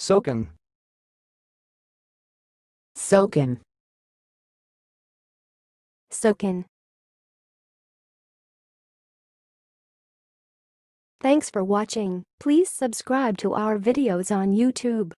Soakin'. Soakin'. Soakin'. Thanks for watching. Please subscribe to our videos on YouTube.